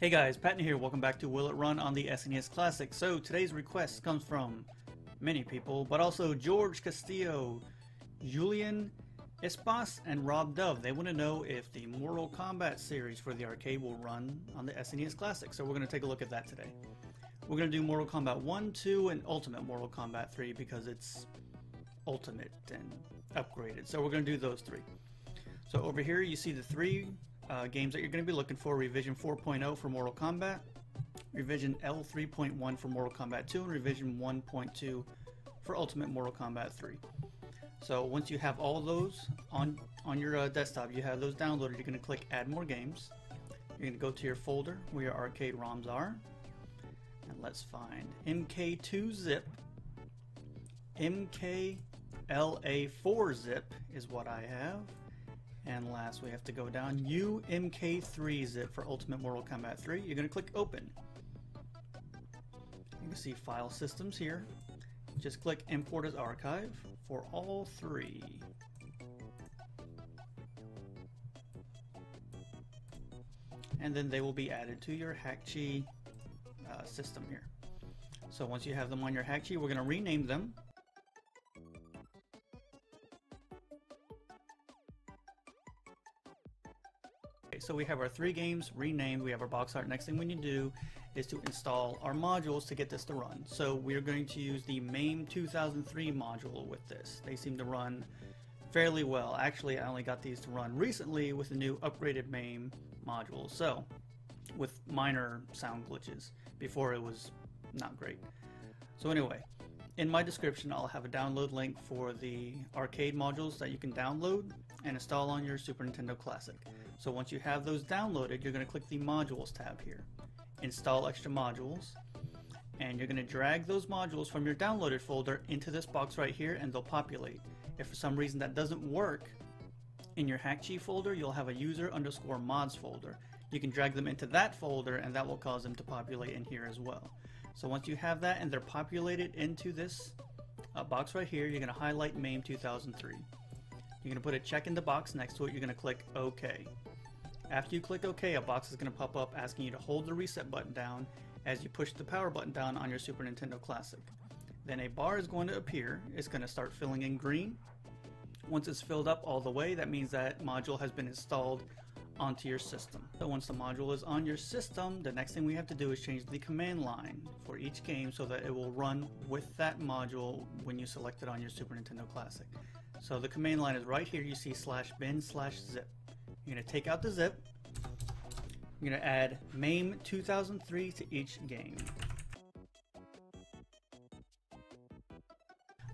Hey guys, Patton here. Welcome back to Will It Run on the SNES Classic. So today's request comes from many people, but also George Castillo, Julian Ispas, and Rob Dove. They want to know if the Mortal Kombat series for the arcade will run on the SNES Classic. So we're going to take a look at that today. We're going to do Mortal Kombat 1, 2, and Ultimate Mortal Kombat 3 because it's ultimate and upgraded. So we're going to do those three. So over here you see the three uh, games that you're going to be looking for. Revision 4.0 for Mortal Kombat, Revision L3.1 for Mortal Kombat 2, and Revision 1.2 for Ultimate Mortal Kombat 3. So once you have all those on, on your uh, desktop, you have those downloaded, you're going to click Add More Games. You're going to go to your folder where your arcade ROMs are. And let's find MK2-Zip. MKLA4-Zip is what I have. And last, we have to go down UMK3 zip for Ultimate Mortal Kombat 3. You're going to click Open. You can see File Systems here. Just click Import as Archive for all three. And then they will be added to your Hakchi uh, system here. So once you have them on your Hakchi, we're going to rename them so we have our three games renamed, we have our box art. Next thing we need to do is to install our modules to get this to run. So we're going to use the MAME 2003 module with this. They seem to run fairly well. Actually, I only got these to run recently with the new upgraded MAME module. So, with minor sound glitches. Before it was not great. So anyway, in my description I'll have a download link for the arcade modules that you can download and install on your Super Nintendo Classic. So once you have those downloaded, you're going to click the Modules tab here. Install extra modules. And you're going to drag those modules from your downloaded folder into this box right here and they'll populate. If for some reason that doesn't work, in your Hakchi folder, you'll have a user underscore mods folder. You can drag them into that folder and that will cause them to populate in here as well. So once you have that and they're populated into this uh, box right here, you're going to highlight MAME 2003. You're going to put a check in the box next to it. You're going to click OK. After you click OK, a box is going to pop up asking you to hold the reset button down as you push the power button down on your Super Nintendo Classic. Then a bar is going to appear. It's going to start filling in green. Once it's filled up all the way, that means that module has been installed onto your system. So once the module is on your system, the next thing we have to do is change the command line for each game so that it will run with that module when you select it on your Super Nintendo Classic. So the command line is right here. You see slash bin slash zip. You're going to take out the zip. You're going to add MAME 2003 to each game.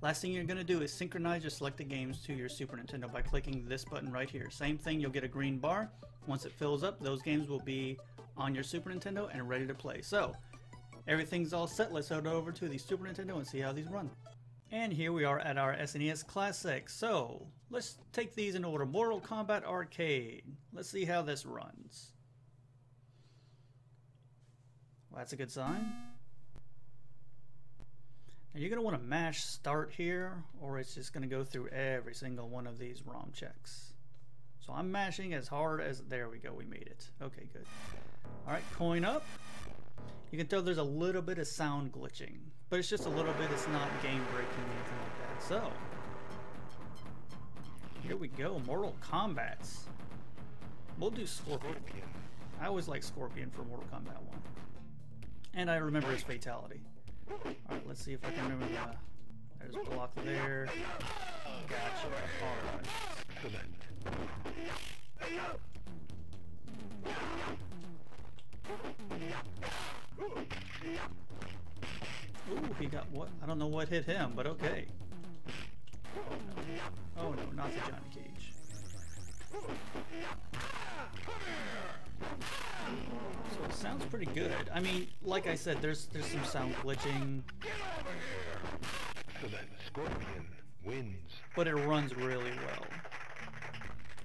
Last thing you're going to do is synchronize your selected games to your Super Nintendo by clicking this button right here. Same thing, you'll get a green bar. Once it fills up, those games will be on your Super Nintendo and ready to play. So, everything's all set. Let's head over to the Super Nintendo and see how these run. And here we are at our SNES Classic. So, let's take these in order. Mortal Kombat Arcade. Let's see how this runs. Well, that's a good sign. Now you're going to want to mash start here, or it's just going to go through every single one of these ROM checks. So I'm mashing as hard as, there we go, we made it. Okay, good. All right, coin up. You can tell there's a little bit of sound glitching, but it's just a little bit, it's not game breaking or anything like that. So, here we go, Mortal Kombat. We'll do Scorpion. I always like Scorpion for Mortal Kombat 1. And I remember his fatality. Alright, let's see if I can remember the... There's block there. Gotcha. Alright. Ooh, he got what? I don't know what hit him, but okay. Oh no, not the Johnny Cage. So it sounds pretty good. I mean, like I said, there's there's some sound glitching. So that Scorpion wins. But it runs really well.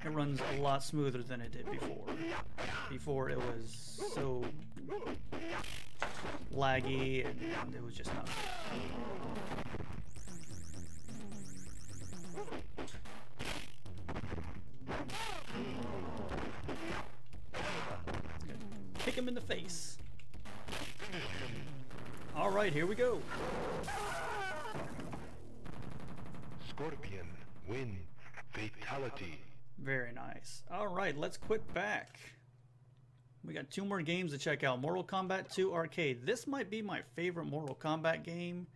It runs a lot smoother than it did before. Before it was so laggy and, and it was just not good. him in the face. All right, here we go. Scorpion win Fatality. Very nice. All right, let's quit back. We got two more games to check out. Mortal Kombat 2 Arcade. This might be my favorite Mortal Kombat game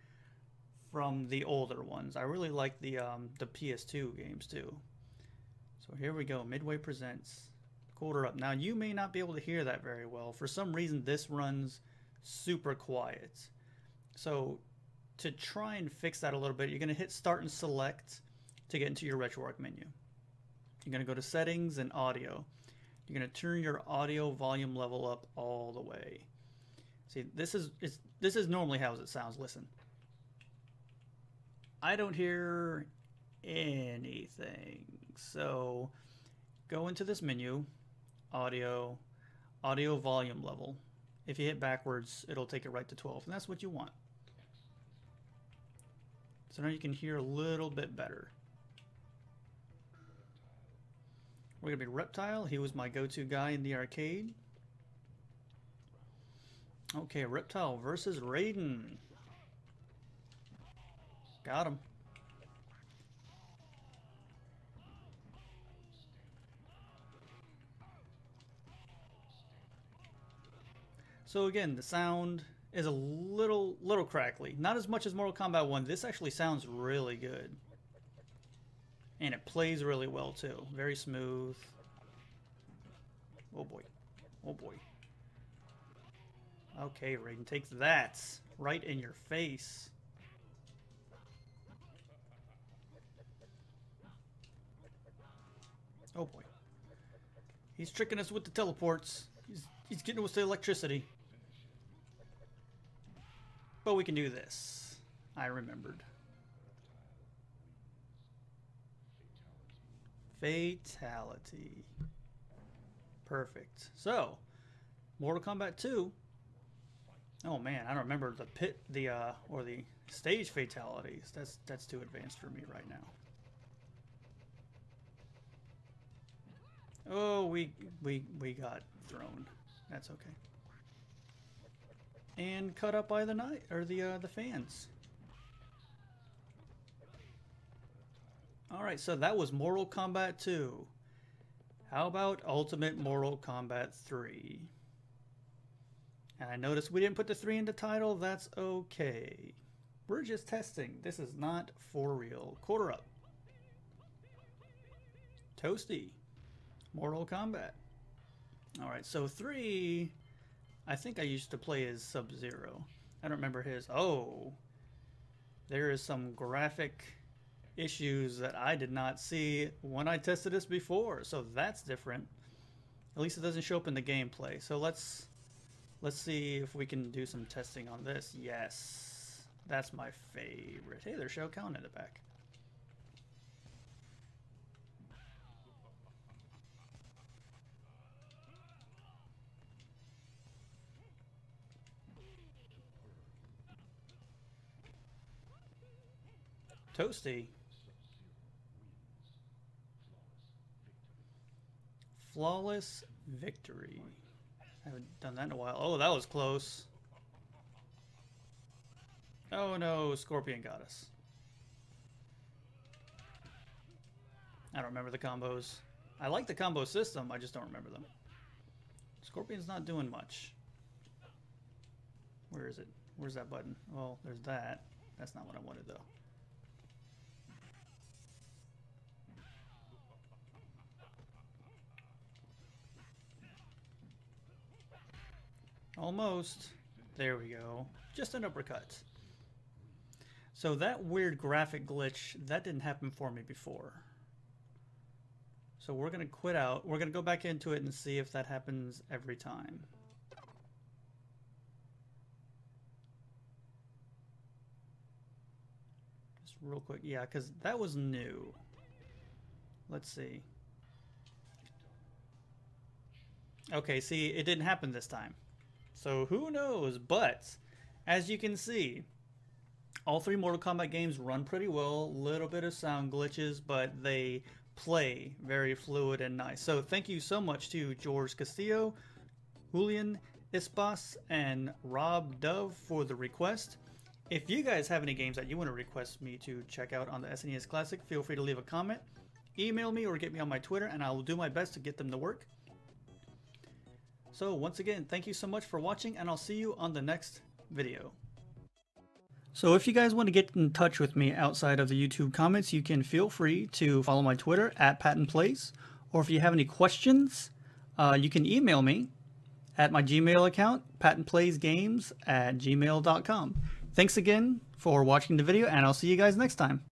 from the older ones. I really like the um, the PS2 games too. So here we go. Midway presents quarter up. Now you may not be able to hear that very well. For some reason, this runs super quiet. So to try and fix that a little bit, you're going to hit Start and Select to get into your RetroArch menu. You're going to go to Settings and Audio. You're going to turn your audio volume level up all the way. See, this is this is normally how it sounds. Listen. I don't hear anything. So go into this menu, audio, audio volume level. If you hit backwards, it'll take it right to 12, and that's what you want. So now you can hear a little bit better. We're to be Reptile. He was my go-to guy in the arcade. Okay, Reptile versus Raiden. Got him. So again, the sound is a little little crackly. Not as much as Mortal Kombat 1. This actually sounds really good. And it plays really well too. Very smooth. Oh boy. Oh boy. Okay, Raiden takes that right in your face. Oh boy. He's tricking us with the teleports. He's, he's getting us the electricity. But we can do this. I remembered. Fatality. Perfect. So, Mortal Kombat 2. Oh man, I don't remember the pit, the uh, or the stage fatalities. That's that's too advanced for me right now. Oh, we we we got thrown. That's okay. And cut up by the night or the uh, the fans. All right, so that was Mortal Kombat 2. How about Ultimate Mortal Kombat 3? And I noticed we didn't put the 3 in the title. That's okay. We're just testing. This is not for real. Quarter up. Toasty. Mortal Kombat. All right, so 3, I think I used to play as Sub-Zero. I don't remember his. Oh, there is some graphic issues that I did not see when I tested this before. So that's different. At least it doesn't show up in the gameplay. So let's let's see if we can do some testing on this. Yes. That's my favorite. Hey, there's Shao Kahn in the back. Toasty. Flawless victory. I haven't done that in a while. Oh, that was close. Oh no, Scorpion got us. I don't remember the combos. I like the combo system, I just don't remember them. Scorpion's not doing much. Where is it? Where's that button? Well, there's that. That's not what I wanted though. Almost. There we go. Just an uppercut. So that weird graphic glitch, that didn't happen for me before. So we're going to quit out. We're going to go back into it and see if that happens every time. Just real quick. Yeah, because that was new. Let's see. Okay, see, it didn't happen this time. So who knows? But as you can see, all three Mortal Kombat games run pretty well. Little bit of sound glitches, but they play very fluid and nice. So thank you so much to George Castillo, Julian, Ispas and Rob Dove for the request. If you guys have any games that you want to request me to check out on the SNES Classic, feel free to leave a comment, email me, or get me on my Twitter, and I will do my best to get them to work. So once again, thank you so much for watching, and I'll see you on the next video. So if you guys want to get in touch with me outside of the YouTube comments, you can feel free to follow my Twitter at PattonPlays, or if you have any questions, uh, you can email me at my Gmail account, pattonplaysgames at gmail.com. Thanks again for watching the video, and I'll see you guys next time.